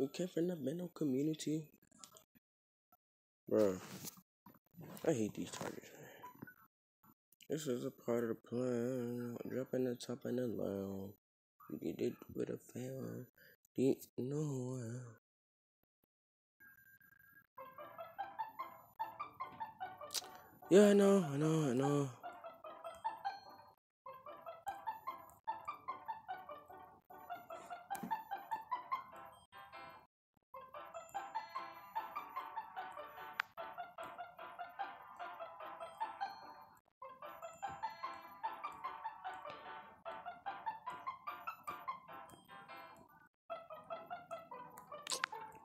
We came from the mental community. Bro, I hate these chargers. This is a part of the plan. Dropping the top and the low. You did it with a fan. Did no know. Yeah, I know, I know, I know.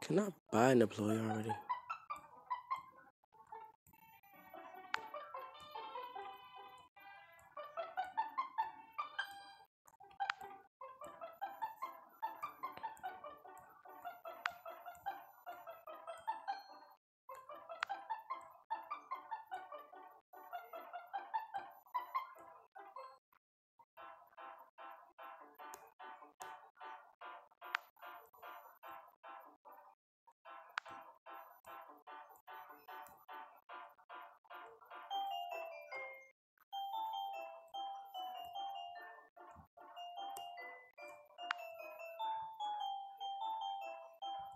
Can I buy an employee already?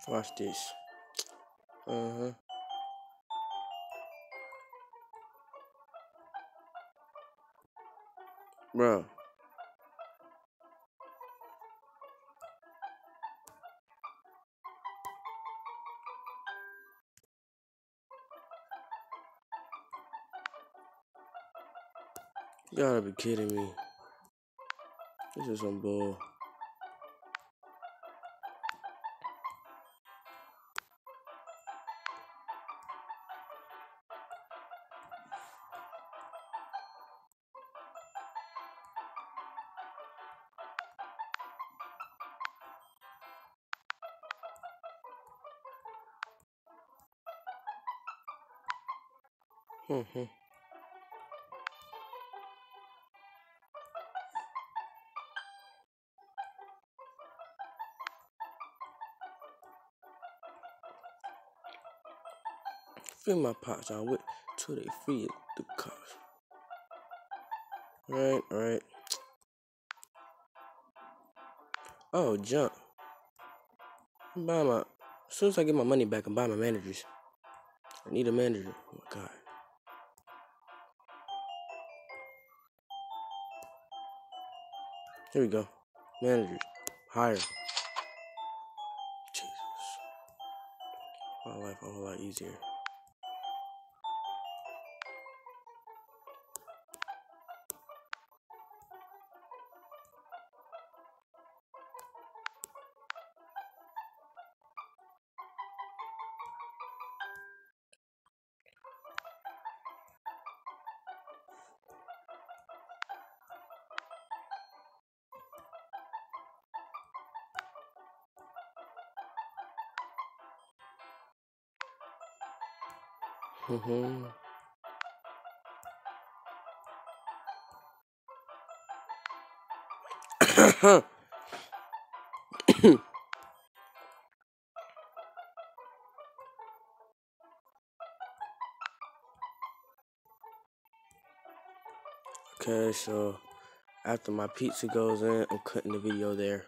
Watch this. Uh huh. Bro. You gotta be kidding me. This is some bull. Mm-hmm. Free my pots on with till they free the cops. Right, right. Oh, jump. I'm my. As soon as I get my money back, I'm buying my managers. I need a manager. Oh my god. Here we go. Manager. Hire. Jesus. My life a whole lot easier. Mm-hmm. okay, so after my pizza goes in, I'm cutting the video there.